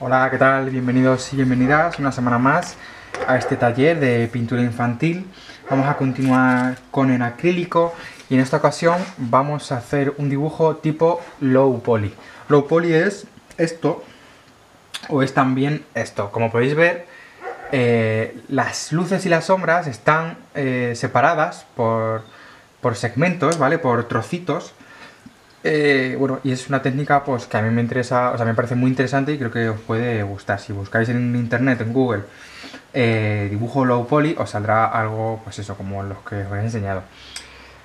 Hola, ¿qué tal? Bienvenidos y bienvenidas una semana más a este taller de pintura infantil. Vamos a continuar con el acrílico y en esta ocasión vamos a hacer un dibujo tipo low poly. Low poly es esto o es también esto. Como podéis ver, eh, las luces y las sombras están eh, separadas por, por segmentos, ¿vale? Por trocitos eh, bueno, y es una técnica pues que a mí me interesa, o sea, me parece muy interesante y creo que os puede gustar. Si buscáis en internet, en Google, eh, dibujo low poly, os saldrá algo, pues eso, como los que os he enseñado.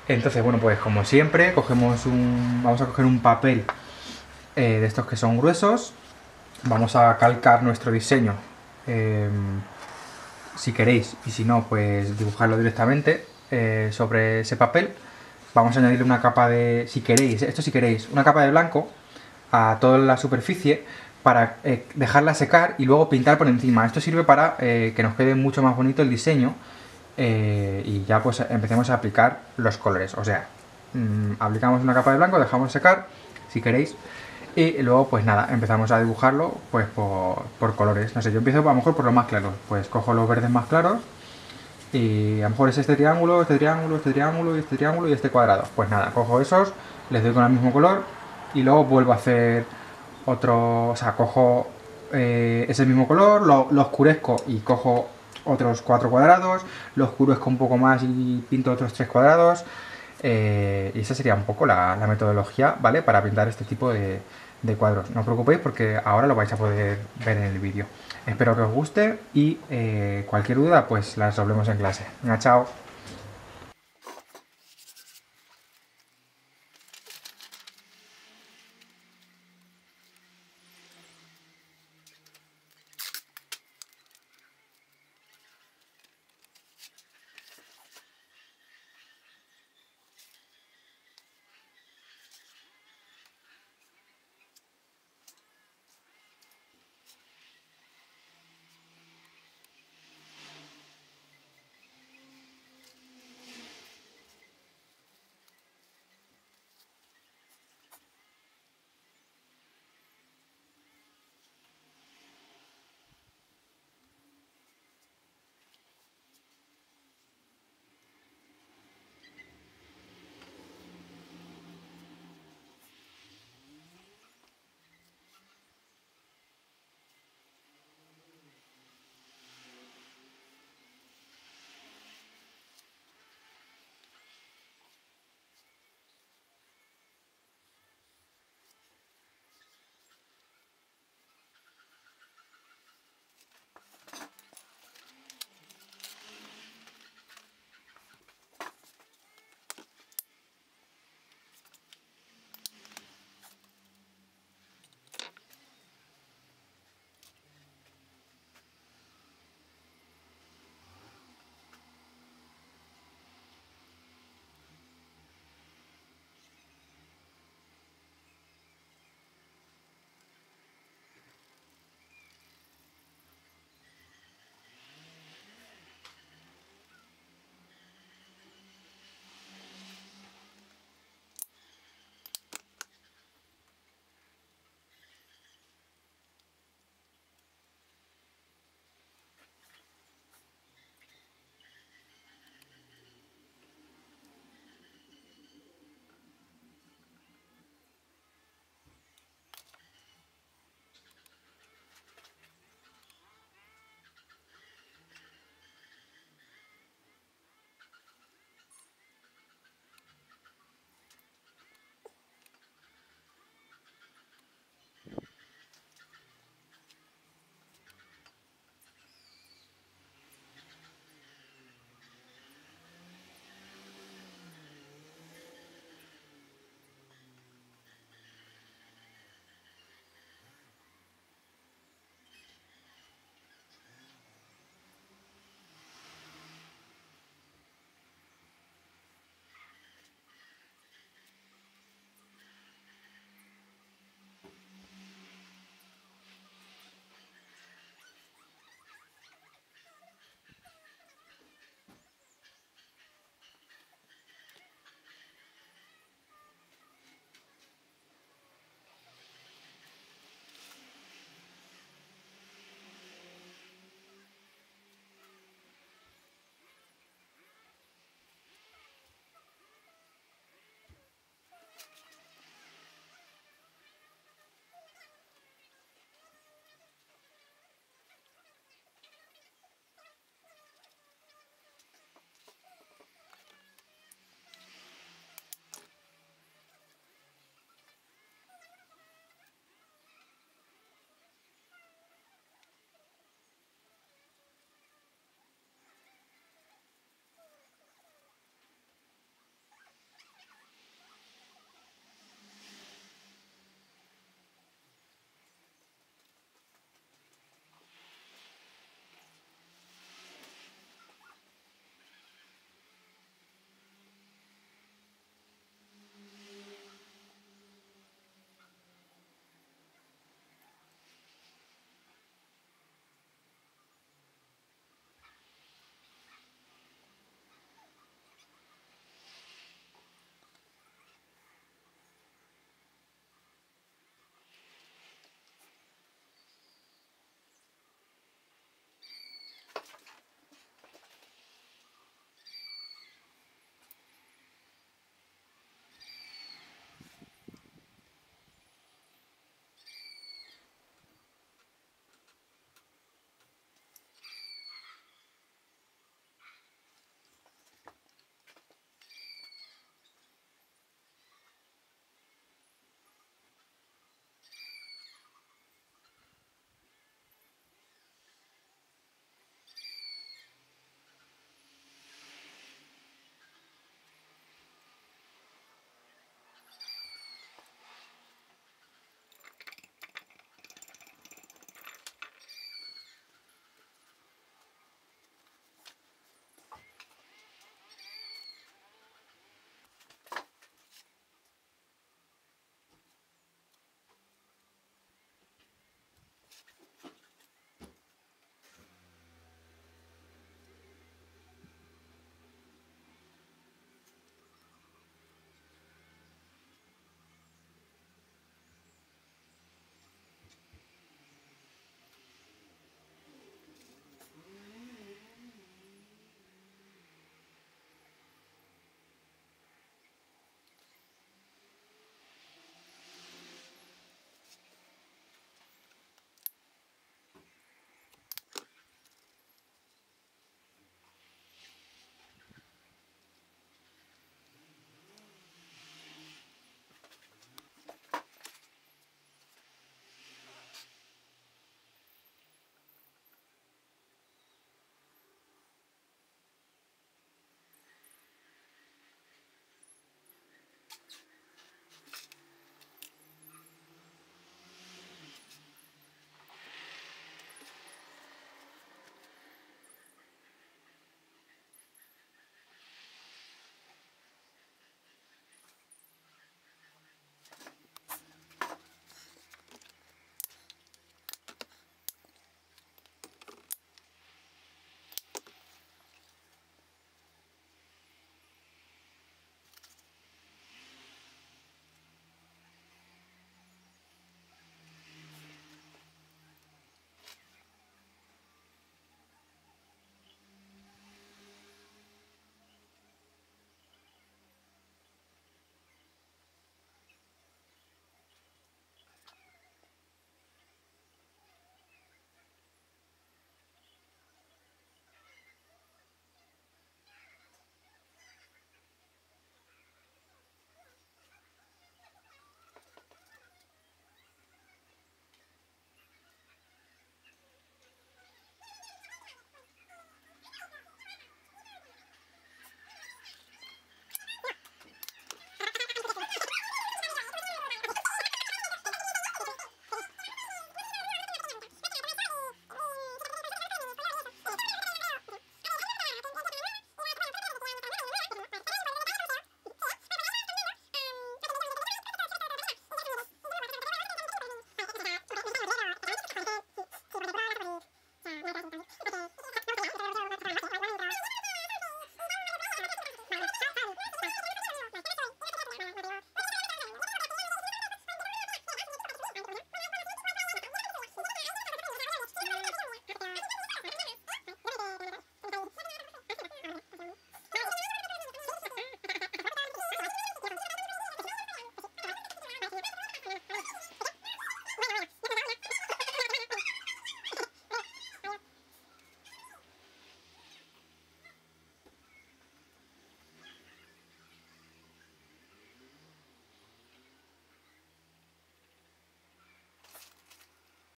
Entonces, bueno, pues como siempre, cogemos un, vamos a coger un papel eh, de estos que son gruesos, vamos a calcar nuestro diseño, em, si queréis, y si no, pues dibujarlo directamente sobre ese papel vamos a añadirle una capa de, si queréis, esto si queréis, una capa de blanco a toda la superficie para eh, dejarla secar y luego pintar por encima. Esto sirve para eh, que nos quede mucho más bonito el diseño eh, y ya pues empecemos a aplicar los colores. O sea, mm, aplicamos una capa de blanco, dejamos secar, si queréis, y luego pues nada, empezamos a dibujarlo pues por, por colores. No sé, yo empiezo a lo mejor por los más claros, pues cojo los verdes más claros y a lo mejor es este triángulo, este triángulo, este triángulo, y este triángulo y este cuadrado. Pues nada, cojo esos, les doy con el mismo color y luego vuelvo a hacer otro, o sea, cojo eh, ese mismo color, lo, oscurezco y cojo otros cuatro cuadrados, lo oscurezco un poco más y pinto otros tres cuadrados. Eh, y esa sería un poco la, metodología, ¿vale? Para pintar este tipo de, de cuadros. No os preocupéis porque ahora lo vais a poder ver en el vídeo. Espero que os guste y eh, cualquier duda pues la resolvemos en clase. Venga, chao.